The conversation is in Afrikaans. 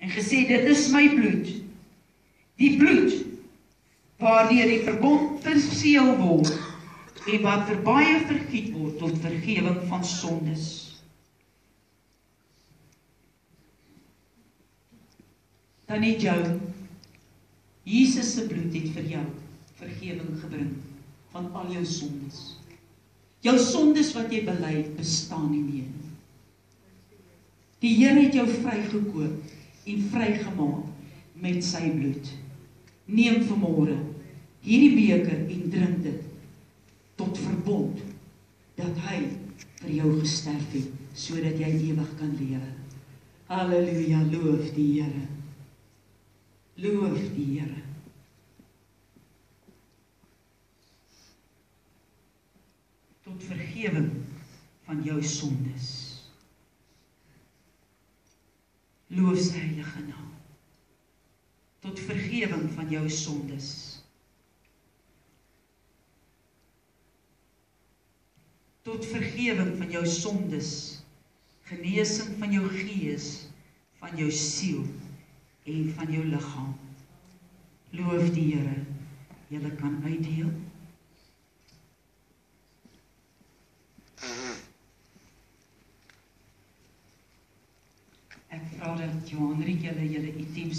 en gesê dit is my bloed. Die bloed waardeur die verbond verseël word en wat vir baie vergiet word tot vergifnis van sondes. Het jou Jesus se bloed het vir jou vergifnis gebring van al jou sondes. Jou sondes wat jy bely bestaan nie meer. Die Here het jou vrygekoop en vrygemaak met sy bloed. Neem vanmôre hierdie beker en drink dit tot verbond dat hy vir jou gesterf het sodat jy ewig kan lewe. Halleluja, loof die Here. Loof die Here. Tot vergifnis van jou sondes. Loof sy heilige naam. Tot vergifnis van jou sondes. Tot vergifnis van jou sondes. Genesing van jou gees, van jou siel en van jou liggaam. Loof die Here. Jy kan uitdeel. raurention, rike eller itims